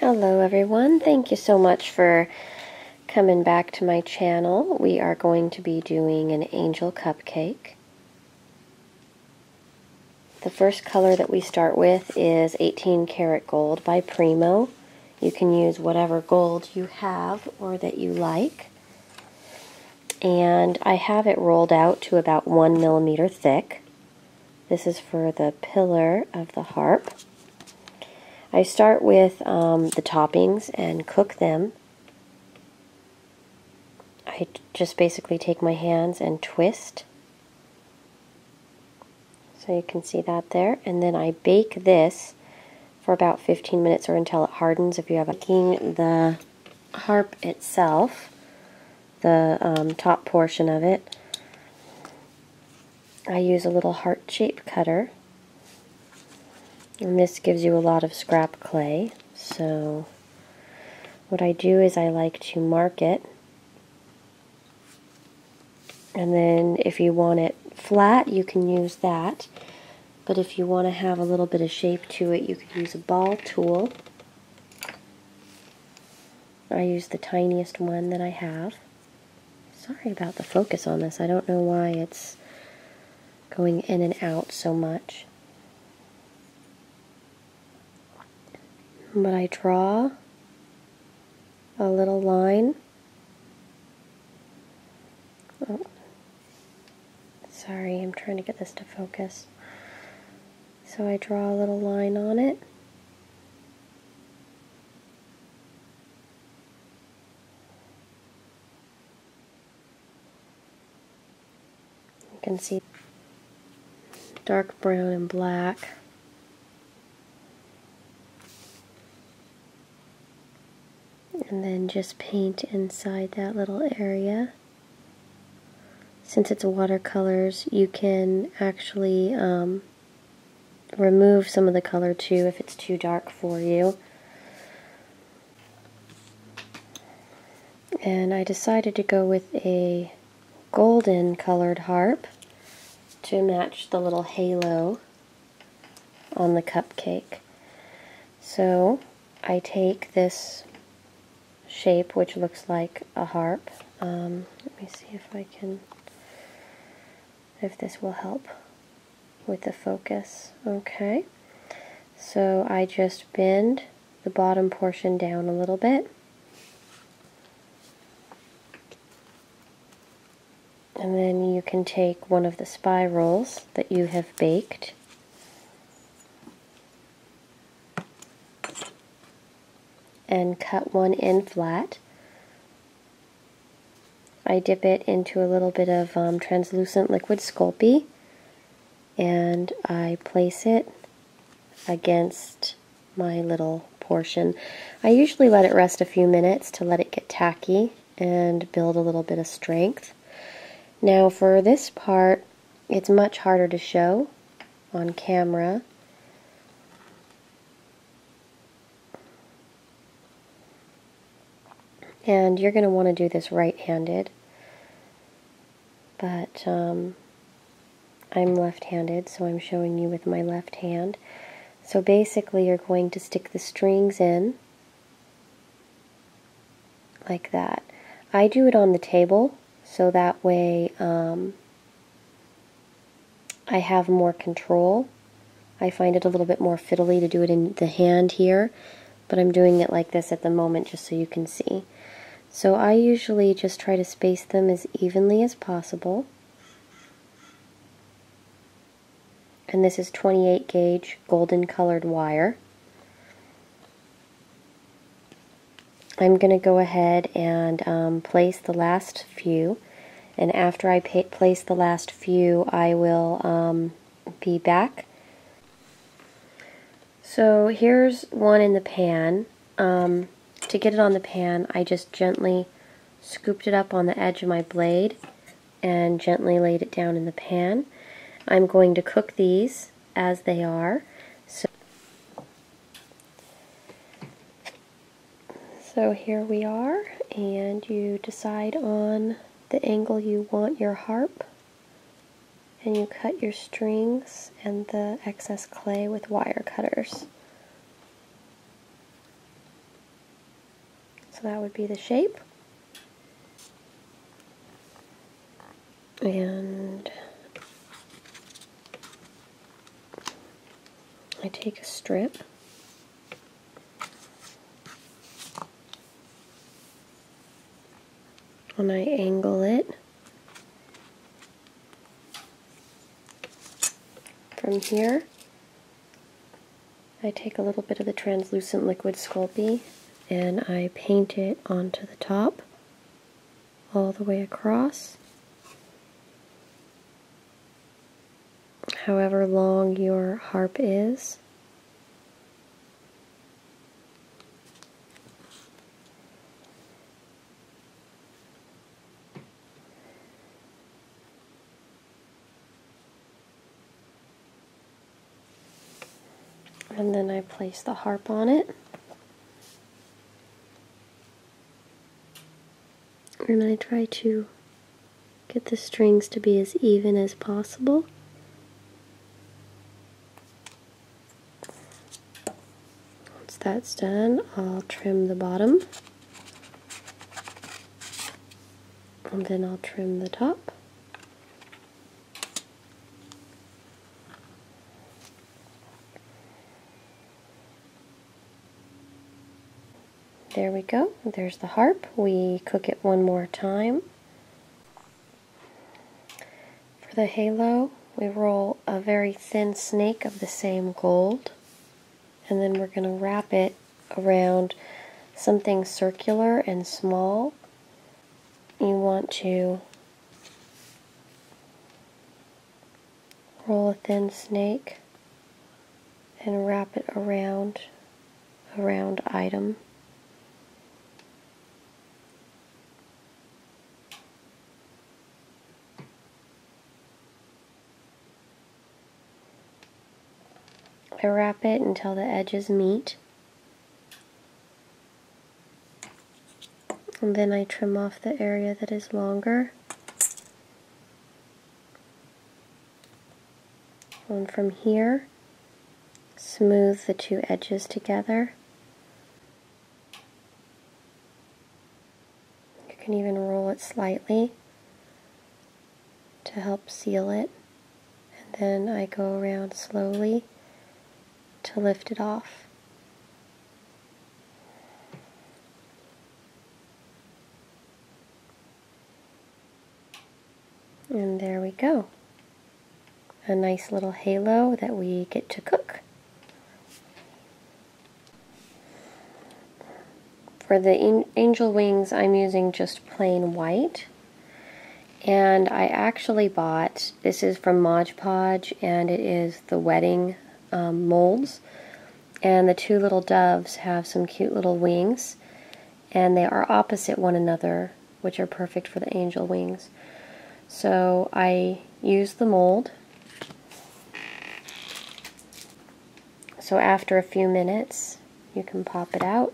Hello everyone, thank you so much for coming back to my channel. We are going to be doing an angel cupcake. The first color that we start with is 18 karat gold by Premo. You can use whatever gold you have or that you like. And I have it rolled out to about one millimeter thick. This is for the pillar of the harp. I start with um, the toppings and cook them. I just basically take my hands and twist. So you can see that there. And then I bake this for about 15 minutes or until it hardens if you have a king the harp itself, the um, top portion of it. I use a little heart-shaped cutter and this gives you a lot of scrap clay. So what I do is I like to mark it. And then if you want it flat, you can use that. But if you want to have a little bit of shape to it, you could use a ball tool. I use the tiniest one that I have. Sorry about the focus on this. I don't know why it's going in and out so much. But I draw a little line. Oh, sorry, I'm trying to get this to focus. So I draw a little line on it. You can see dark brown and black. And then just paint inside that little area. Since it's watercolors, you can actually um, remove some of the color too if it's too dark for you. And I decided to go with a golden colored harp to match the little halo on the cupcake. So I take this shape which looks like a harp. Um, let me see if I can, if this will help with the focus. Okay, so I just bend the bottom portion down a little bit. And then you can take one of the spirals that you have baked and cut one end flat. I dip it into a little bit of um, translucent liquid Sculpey and I place it against my little portion. I usually let it rest a few minutes to let it get tacky and build a little bit of strength. Now for this part, it's much harder to show on camera And you're going to want to do this right-handed. But um, I'm left-handed, so I'm showing you with my left hand. So basically you're going to stick the strings in like that. I do it on the table, so that way um, I have more control. I find it a little bit more fiddly to do it in the hand here, but I'm doing it like this at the moment just so you can see. So I usually just try to space them as evenly as possible. And this is 28 gauge golden colored wire. I'm going to go ahead and um, place the last few. And after I place the last few, I will um, be back. So here's one in the pan. Um, to get it on the pan, I just gently scooped it up on the edge of my blade and gently laid it down in the pan. I'm going to cook these as they are. So, so here we are, and you decide on the angle you want your harp, and you cut your strings and the excess clay with wire cutters. So that would be the shape. And I take a strip and I angle it from here. I take a little bit of the translucent liquid Sculpey and I paint it onto the top all the way across. However long your harp is. and then I place the harp on it. And I try to get the strings to be as even as possible. Once that's done, I'll trim the bottom. And then I'll trim the top. There we go. There's the harp. We cook it one more time. For the halo, we roll a very thin snake of the same gold. And then we're going to wrap it around something circular and small. You want to roll a thin snake and wrap it around a round item. Wrap it until the edges meet. And then I trim off the area that is longer. And from here, smooth the two edges together. You can even roll it slightly to help seal it. And then I go around slowly to lift it off. And there we go. A nice little halo that we get to cook. For the angel wings, I'm using just plain white. And I actually bought, this is from Mod Podge, and it is the wedding um, molds. And the two little doves have some cute little wings. And they are opposite one another, which are perfect for the angel wings. So I use the mold. So after a few minutes, you can pop it out.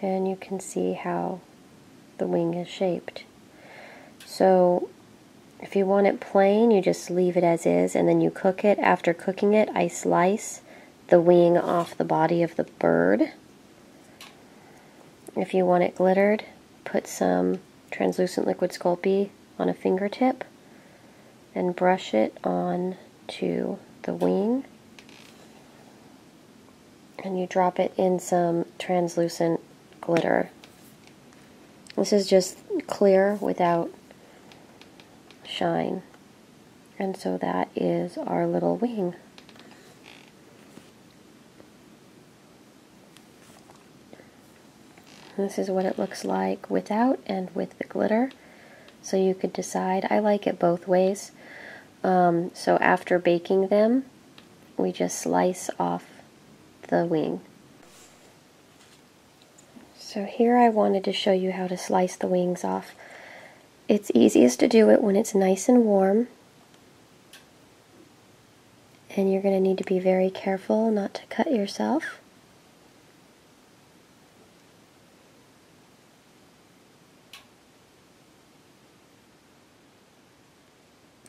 And you can see how the wing is shaped. So if you want it plain, you just leave it as is and then you cook it. After cooking it, I slice the wing off the body of the bird. If you want it glittered, put some translucent liquid Sculpey on a fingertip and brush it on to the wing. And you drop it in some translucent glitter. This is just clear without shine. And so that is our little wing. This is what it looks like without and with the glitter. So you could decide. I like it both ways. Um, so after baking them, we just slice off the wing. So here I wanted to show you how to slice the wings off. It's easiest to do it when it's nice and warm. And you're going to need to be very careful not to cut yourself.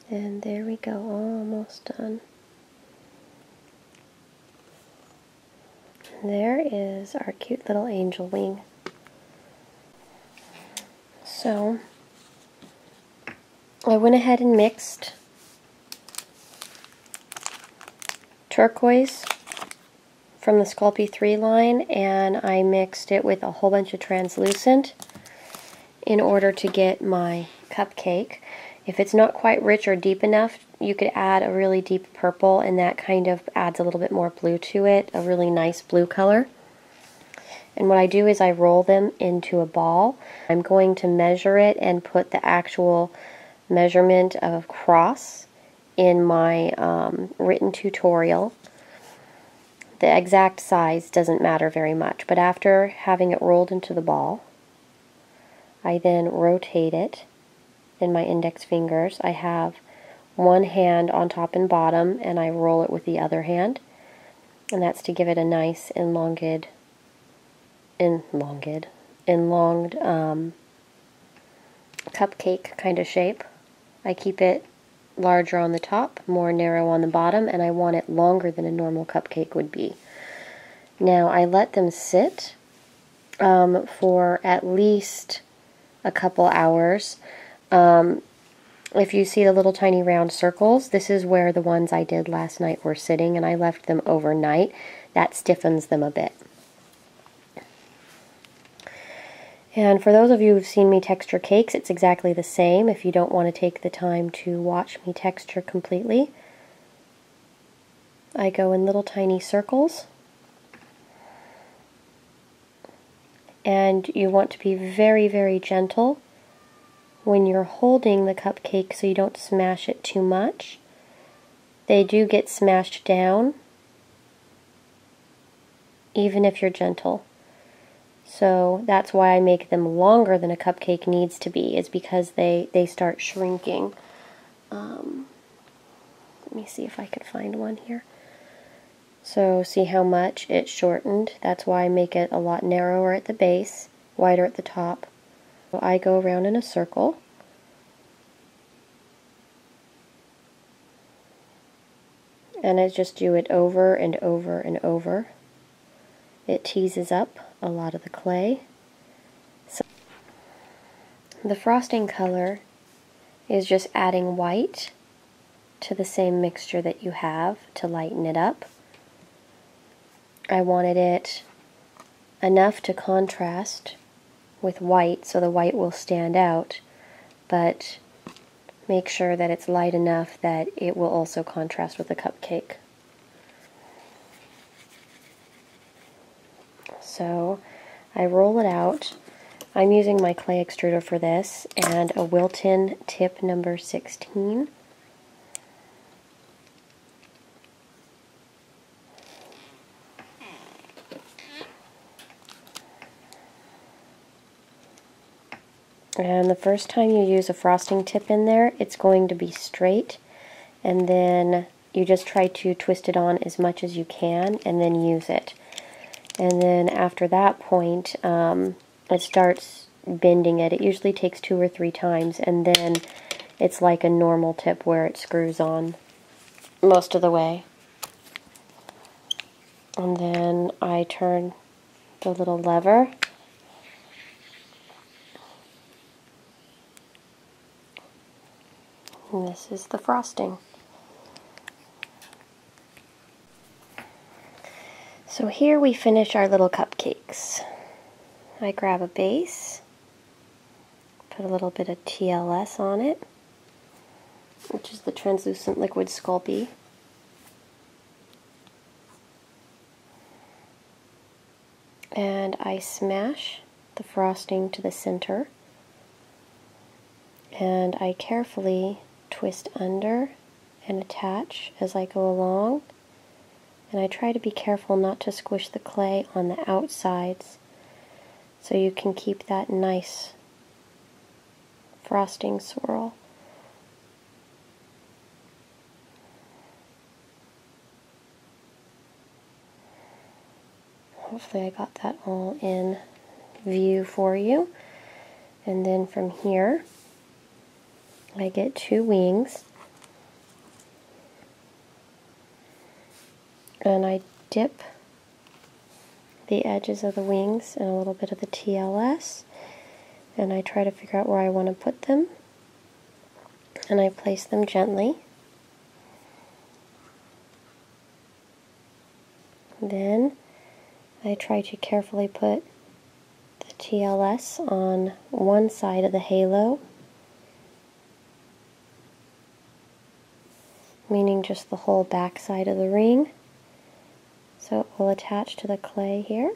And there we go, almost done. there is our cute little angel wing. So I went ahead and mixed turquoise from the Sculpey 3 line and I mixed it with a whole bunch of translucent in order to get my cupcake. If it's not quite rich or deep enough, you could add a really deep purple and that kind of adds a little bit more blue to it, a really nice blue color. And what I do is I roll them into a ball. I'm going to measure it and put the actual measurement of cross in my um, written tutorial. The exact size doesn't matter very much, but after having it rolled into the ball, I then rotate it in my index fingers. I have one hand on top and bottom, and I roll it with the other hand. And that's to give it a nice elongated, elongated, elonged um, cupcake kind of shape. I keep it larger on the top, more narrow on the bottom, and I want it longer than a normal cupcake would be. Now I let them sit um, for at least a couple hours. Um, if you see the little tiny round circles, this is where the ones I did last night were sitting, and I left them overnight. That stiffens them a bit. And for those of you who've seen me texture cakes, it's exactly the same if you don't want to take the time to watch me texture completely. I go in little tiny circles. And you want to be very, very gentle when you're holding the cupcake so you don't smash it too much. They do get smashed down, even if you're gentle. So that's why I make them longer than a cupcake needs to be, is because they, they start shrinking. Um, let me see if I could find one here. So see how much it shortened? That's why I make it a lot narrower at the base, wider at the top. So I go around in a circle. And I just do it over and over and over. It teases up a lot of the clay. So the frosting color is just adding white to the same mixture that you have to lighten it up. I wanted it enough to contrast with white so the white will stand out, but make sure that it's light enough that it will also contrast with the cupcake. So I roll it out. I'm using my clay extruder for this and a Wilton tip number 16. And the first time you use a frosting tip in there, it's going to be straight. And then you just try to twist it on as much as you can and then use it and then after that point um, it starts bending it. It usually takes two or three times and then it's like a normal tip where it screws on most of the way. And then I turn the little lever and this is the frosting. So here we finish our little cupcakes. I grab a base, put a little bit of TLS on it, which is the translucent liquid Sculpey. And I smash the frosting to the center and I carefully twist under and attach as I go along and I try to be careful not to squish the clay on the outsides so you can keep that nice frosting swirl. Hopefully I got that all in view for you. And then from here, I get two wings. And I dip the edges of the wings in a little bit of the TLS and I try to figure out where I want to put them and I place them gently. Then I try to carefully put the TLS on one side of the halo, meaning just the whole back side of the ring. So it will attach to the clay here.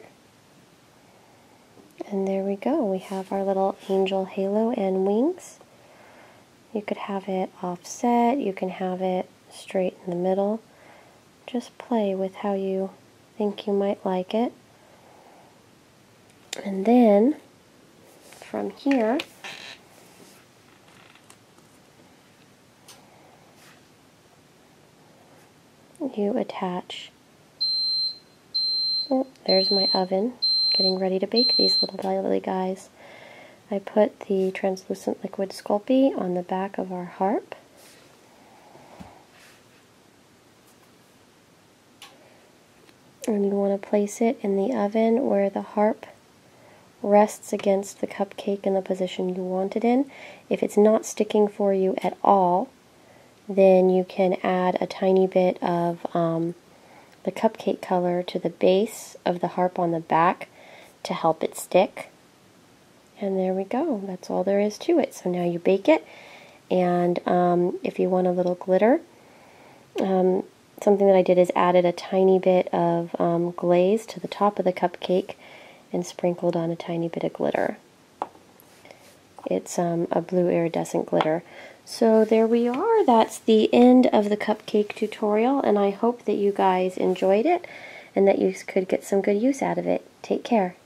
And there we go. We have our little angel halo and wings. You could have it offset, you can have it straight in the middle. Just play with how you think you might like it. And then from here, you attach, oh, there's my oven, getting ready to bake these little lovely guys. I put the translucent liquid Sculpey on the back of our harp. And you want to place it in the oven where the harp rests against the cupcake in the position you want it in. If it's not sticking for you at all, then you can add a tiny bit of um, the cupcake color to the base of the harp on the back to help it stick. And there we go. That's all there is to it. So now you bake it. And um, if you want a little glitter, um, something that I did is added a tiny bit of um, glaze to the top of the cupcake and sprinkled on a tiny bit of glitter. It's um, a blue iridescent glitter. So there we are. That's the end of the cupcake tutorial, and I hope that you guys enjoyed it and that you could get some good use out of it. Take care.